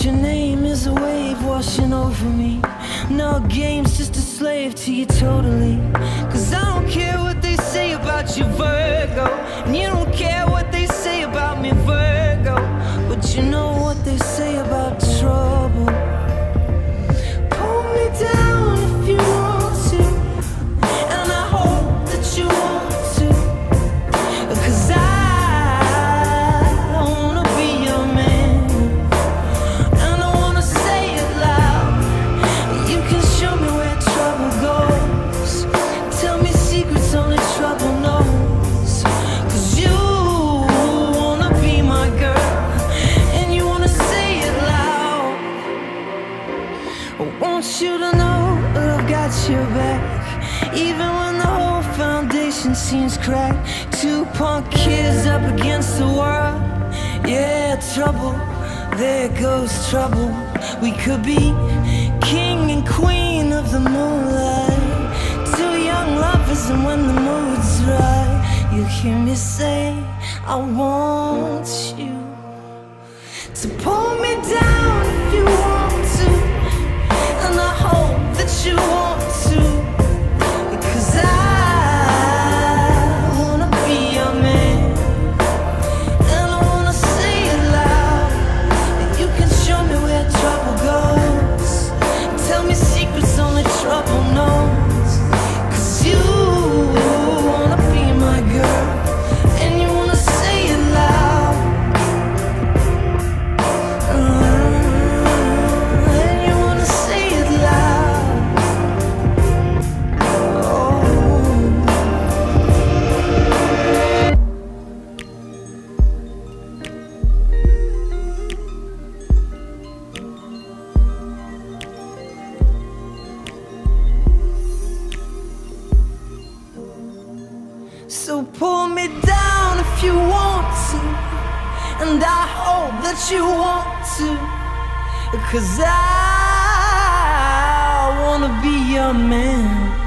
Your name is a wave washing over me. No games, just a slave to you totally. Cause I don't care what they say about you, Virgo. And you don't care want you to know that I've got your back. Even when the whole foundation seems cracked. Two punk kids up against the world. Yeah, trouble. There goes trouble. We could be hear me say, I want you to pull me down So pull me down if you want to, and I hope that you want to, cause I wanna be your man,